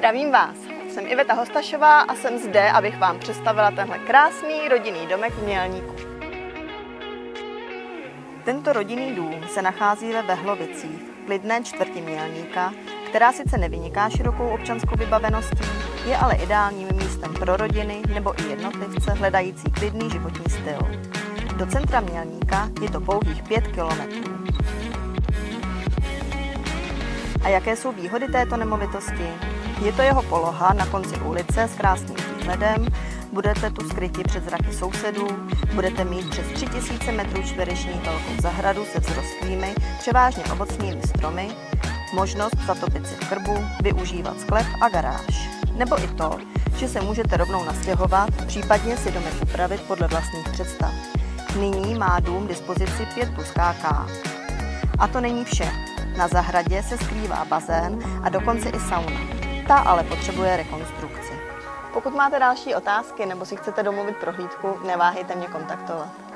Zdravím vás, jsem Iveta Hostašová a jsem zde, abych vám představila tenhle krásný rodinný domek v Mělníku. Tento rodinný dům se nachází ve Vehlovicích, klidné čtvrti Mělníka, která sice nevyniká širokou občanskou vybaveností, je ale ideálním místem pro rodiny nebo i jednotlivce hledající klidný životní styl. Do centra Mělníka je to pouhých 5 kilometrů. A jaké jsou výhody této nemovitosti? Je to jeho poloha na konci ulice s krásným výhledem, budete tu skryti před zraky sousedů, budete mít přes 3000 metrů čtverečních velkou zahradu se vzrostlými, převážně ovocnými stromy, možnost zatopit si v krbu, využívat sklep a garáž. Nebo i to, že se můžete rovnou nastěhovat, případně si domek upravit podle vlastních představ. Nyní má dům dispozici 5 plus KK. A to není vše. Na zahradě se skrývá bazén a dokonce i sauna. Ta ale potřebuje rekonstrukci. Pokud máte další otázky nebo si chcete domluvit prohlídku, neváhejte mě kontaktovat.